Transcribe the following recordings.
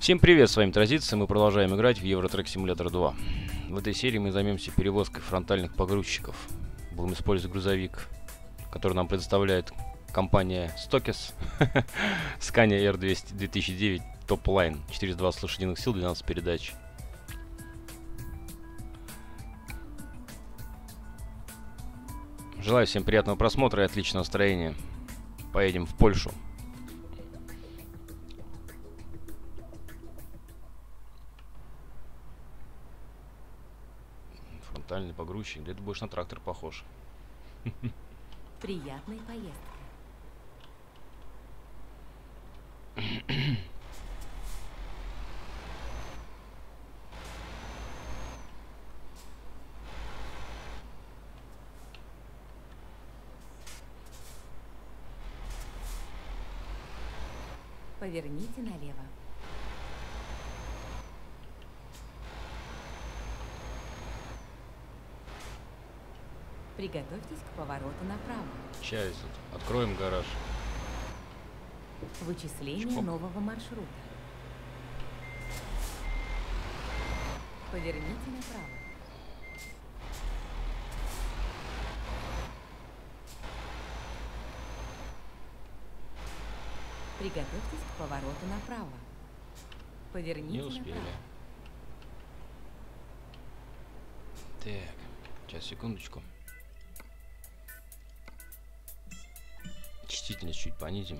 Всем привет, с вами Транзиция, мы продолжаем играть в Евротрек Симулятор 2. В этой серии мы займемся перевозкой фронтальных погрузчиков. Будем использовать грузовик, который нам предоставляет компания Stokes, Scania R200 2009 Top Line, 420 лошадиных сил, 12 передач. Желаю всем приятного просмотра и отличного настроения. Поедем в Польшу. Фронтальный погрузчик. Да это больше на трактор похож. Приятной поездки. Поверните налево. Приготовьтесь к повороту направо. Сейчас тут. Откроем гараж. Вычисление Чпок. нового маршрута. Поверните направо. Приготовьтесь к повороту направо. Поверните Не успели. направо. Так, сейчас, секундочку. Чувствительность чуть понизим.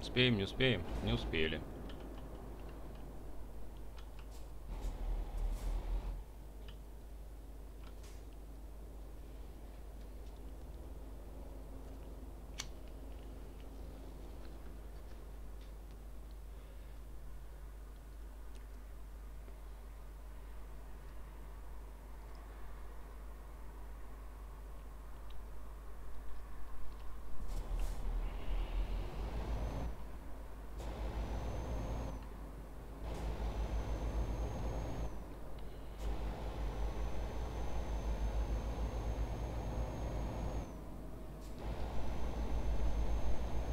Успеем, не успеем? Не успели.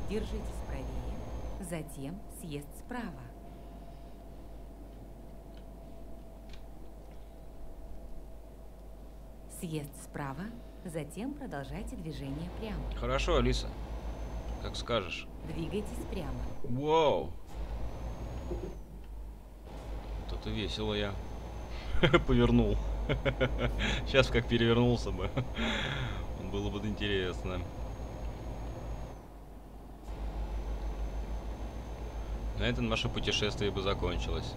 Держитесь правее, затем съезд справа. Съезд справа, затем продолжайте движение прямо. Хорошо, Алиса. Как скажешь. Двигайтесь прямо. Вау! Тут и весело я. Повернул. Сейчас как перевернулся бы. Было бы интересно. На этом наше путешествие бы закончилось.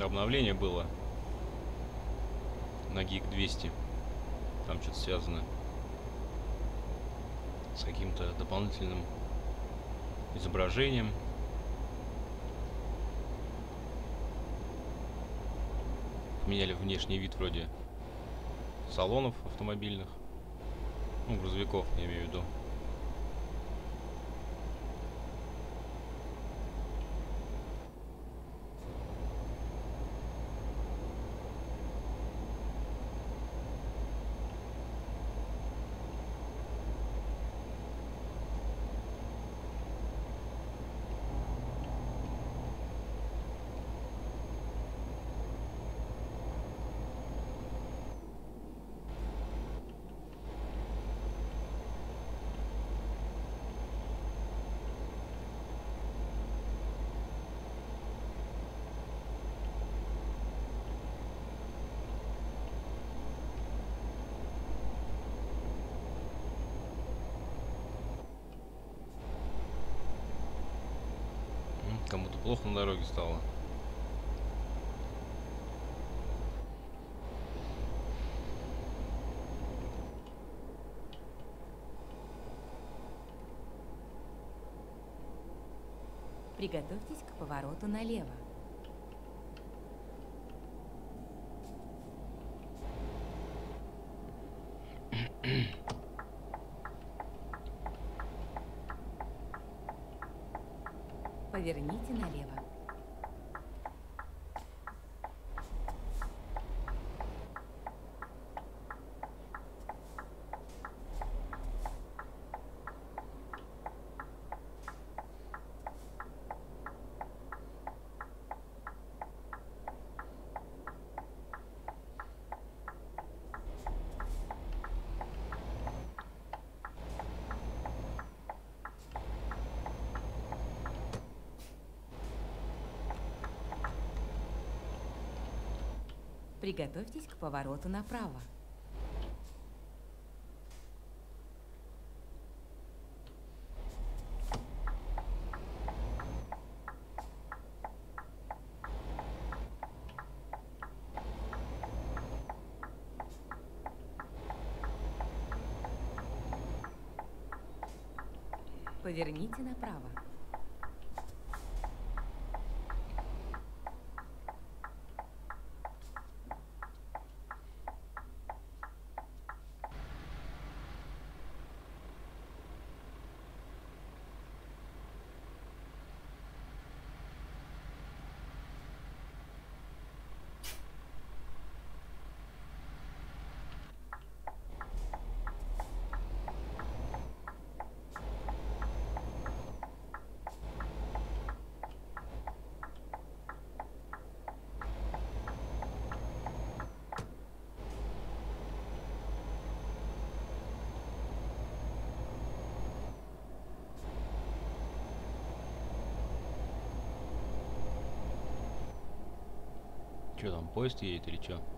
Обновление было на гиг 200. Там что-то связано с каким-то дополнительным изображением. Меняли внешний вид вроде салонов автомобильных. Ну, грузовиков, я имею в виду. Кому-то плохо на дороге стало. Приготовьтесь к повороту налево. Поверните налево. Приготовьтесь к повороту направо. Поверните направо. Там, поезд едет или что?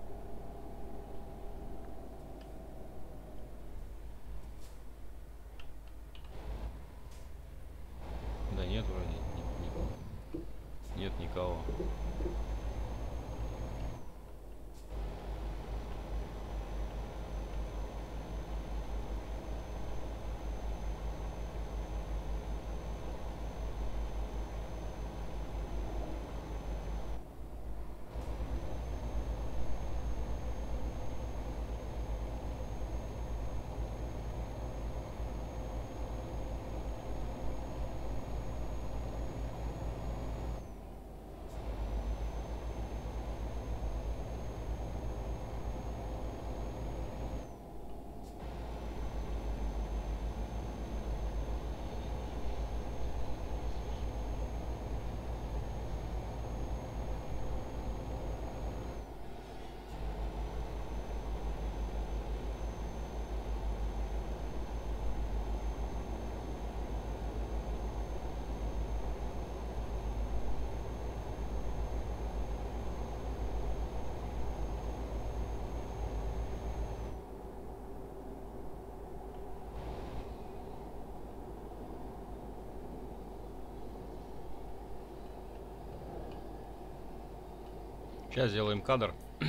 Сейчас сделаем кадр.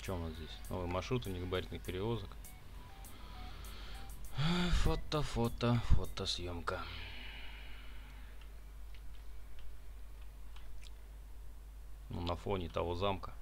Что у нас здесь? Новый маршрут негабаритных перевозок. Фото, фото, фотосъемка. Ну, на фоне того замка.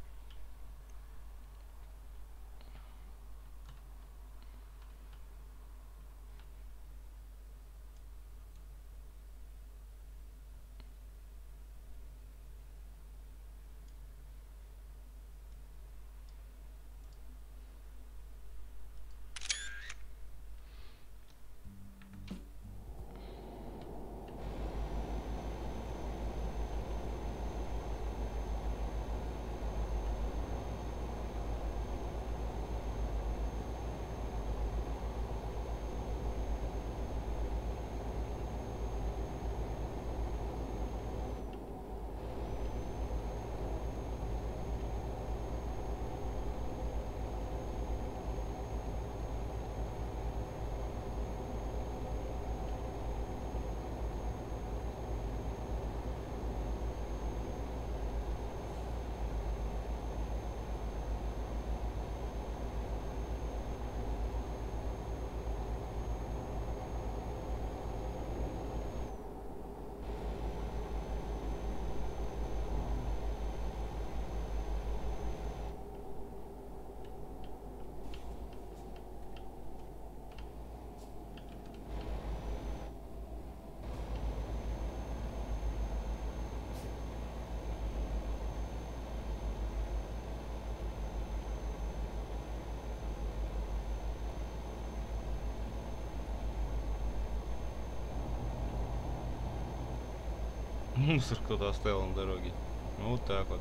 Мусор кто-то оставил на дороге. Ну, вот так вот.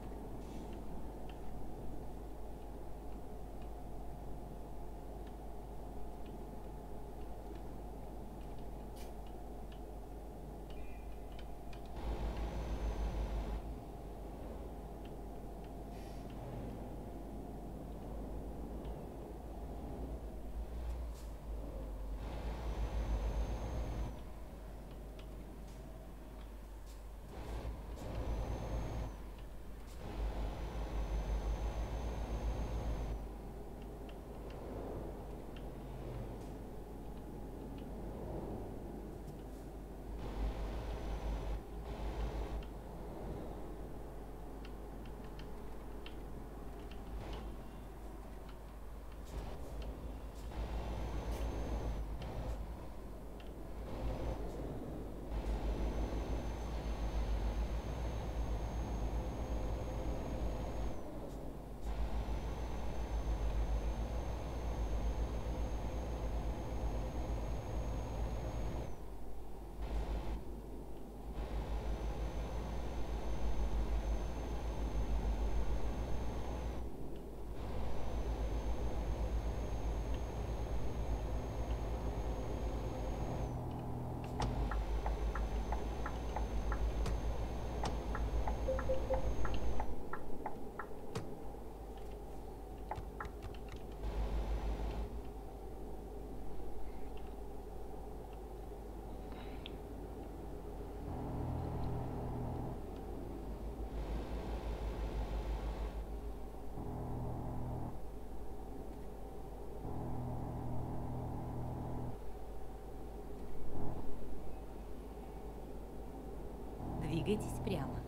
Двигайтесь прямо.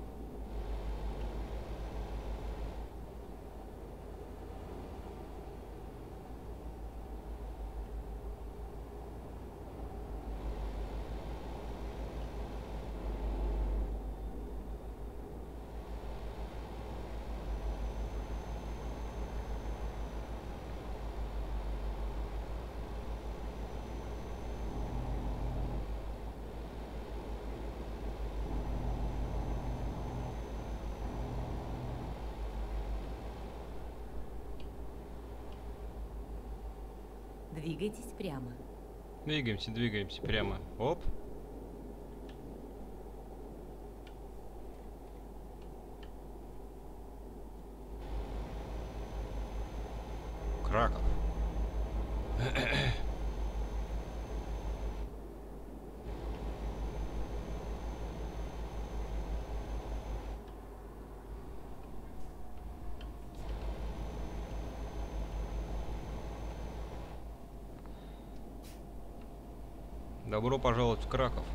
Двигайтесь прямо. Двигаемся, двигаемся прямо. Оп. Краков. Добро пожаловать в Краков.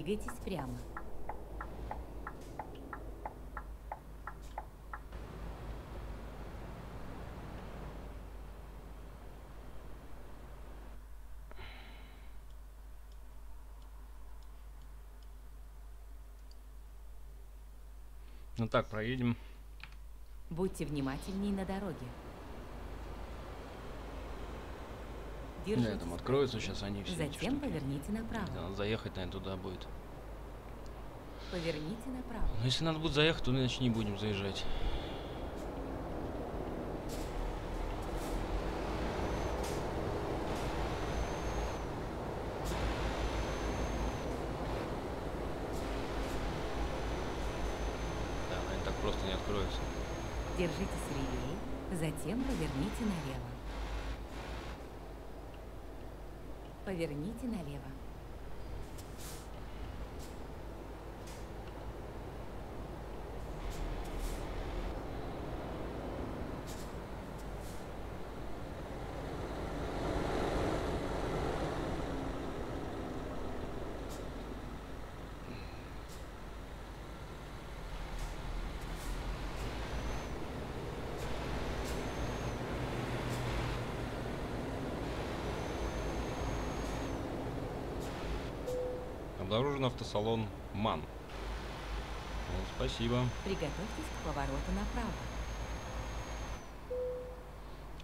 Двигайтесь прямо. Ну так, проедем. Будьте внимательнее на дороге. Да, Держитесь. там откроются сейчас они все. Затем поверните направо. Да, Надо заехать, наверное, туда будет. Поверните направо. Но если надо будет заехать, то иначе не будем заезжать. Да, наверное, так просто не откроется. Держитесь левее, затем поверните налево. Поверните налево. Обнаружен автосалон МАН. Ну, спасибо. Приготовьтесь к повороту направо.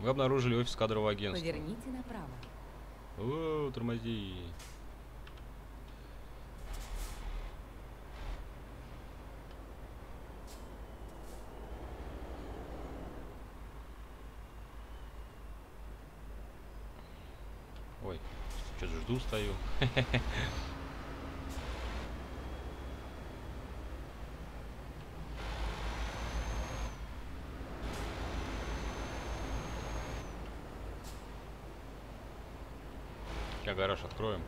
Вы обнаружили офис кадрового агентства. Поверните направо. О, тормози. Ой, что-то жду, стою. Сейчас гараж откроем.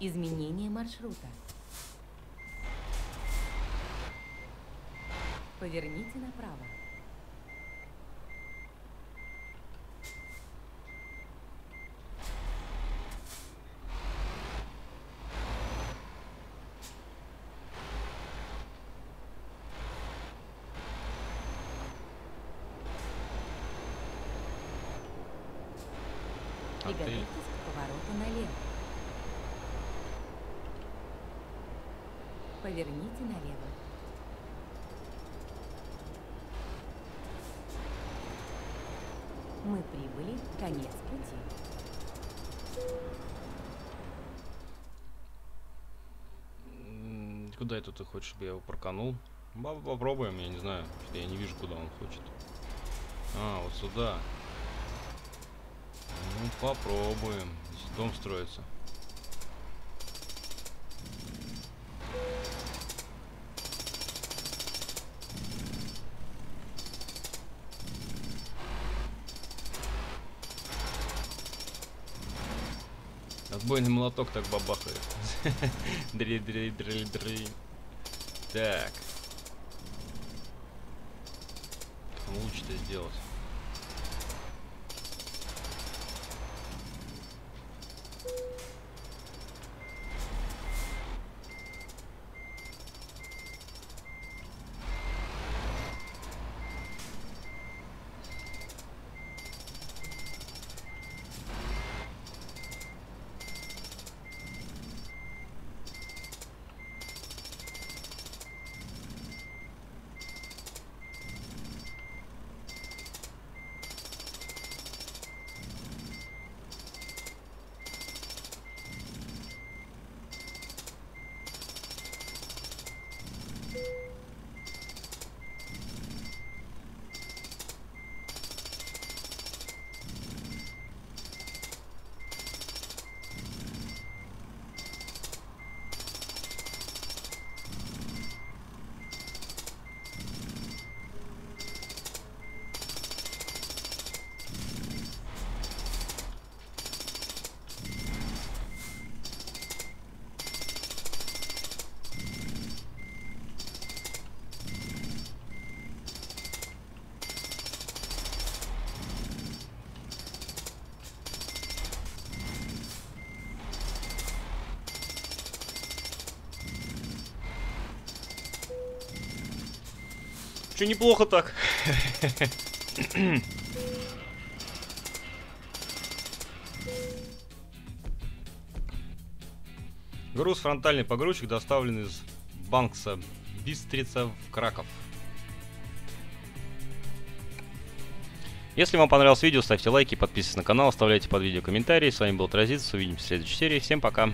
Изменение маршрута. Поверните направо. Приготовьтесь к повороту налево. Поверните налево. Мы прибыли, конец пути. Куда это ты хочешь, чтобы я его проканул? Попробуем, я не знаю. Я не вижу, куда он хочет. А, вот сюда. Ну, попробуем. Здесь дом строится. Отбойный молоток так бабахает. Дри, дри, дри, дри. Так. Лучше-то сделать? Че неплохо так. Груз фронтальный погрузчик доставлен из Банкса Бистрица в Краков. Если вам понравилось видео, ставьте лайки, подписывайтесь на канал, оставляйте под видео комментарии. С вами был Тразиц, увидимся в следующей серии. Всем пока!